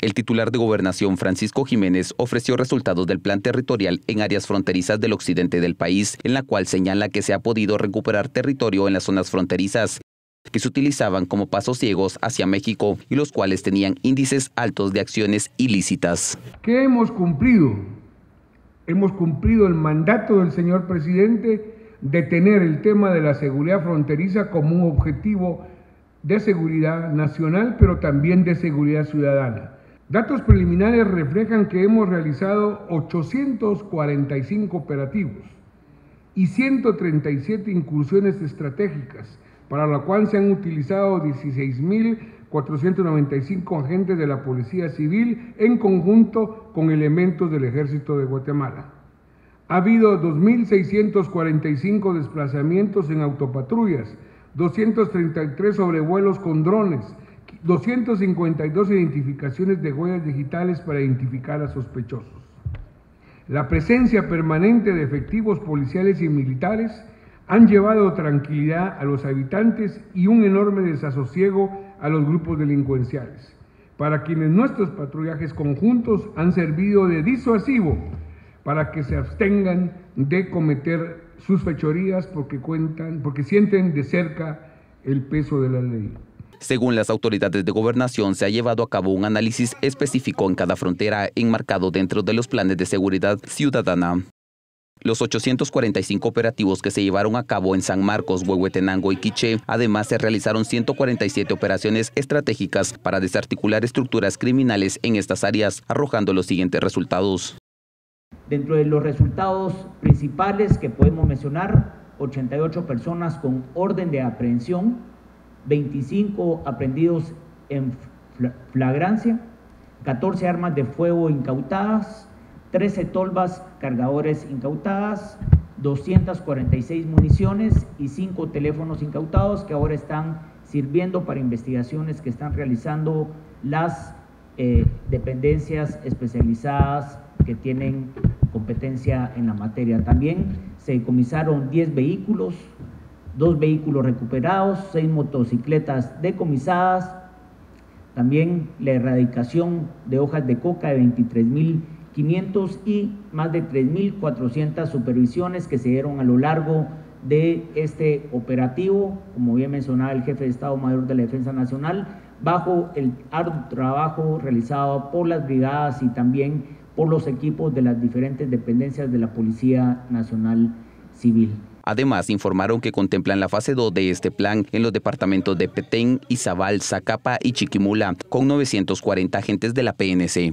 El titular de Gobernación, Francisco Jiménez, ofreció resultados del plan territorial en áreas fronterizas del occidente del país, en la cual señala que se ha podido recuperar territorio en las zonas fronterizas que se utilizaban como pasos ciegos hacia México y los cuales tenían índices altos de acciones ilícitas. ¿Qué hemos cumplido? Hemos cumplido el mandato del señor presidente de tener el tema de la seguridad fronteriza como un objetivo de seguridad nacional, pero también de seguridad ciudadana. Datos preliminares reflejan que hemos realizado 845 operativos y 137 incursiones estratégicas, para la cual se han utilizado 16.495 agentes de la Policía Civil en conjunto con elementos del Ejército de Guatemala. Ha habido 2.645 desplazamientos en autopatrullas, 233 sobrevuelos con drones, 252 identificaciones de huellas digitales para identificar a sospechosos. La presencia permanente de efectivos policiales y militares han llevado tranquilidad a los habitantes y un enorme desasosiego a los grupos delincuenciales, para quienes nuestros patrullajes conjuntos han servido de disuasivo para que se abstengan de cometer sus fechorías porque cuentan, porque sienten de cerca el peso de la ley. Según las autoridades de gobernación, se ha llevado a cabo un análisis específico en cada frontera enmarcado dentro de los planes de seguridad ciudadana. Los 845 operativos que se llevaron a cabo en San Marcos, Huehuetenango y Quiché, además se realizaron 147 operaciones estratégicas para desarticular estructuras criminales en estas áreas, arrojando los siguientes resultados. Dentro de los resultados principales que podemos mencionar, 88 personas con orden de aprehensión, 25 aprendidos en flagrancia, 14 armas de fuego incautadas, 13 tolvas cargadores incautadas, 246 municiones y 5 teléfonos incautados que ahora están sirviendo para investigaciones que están realizando las eh, dependencias especializadas que tienen competencia en la materia. También se decomisaron 10 vehículos, dos vehículos recuperados, seis motocicletas decomisadas, también la erradicación de hojas de coca de 23.500 y más de 3.400 supervisiones que se dieron a lo largo de este operativo, como bien mencionaba el jefe de Estado Mayor de la Defensa Nacional, bajo el arduo trabajo realizado por las brigadas y también por los equipos de las diferentes dependencias de la Policía Nacional Civil. Además, informaron que contemplan la fase 2 de este plan en los departamentos de Petén, Izabal, Zacapa y Chiquimula, con 940 agentes de la PNC.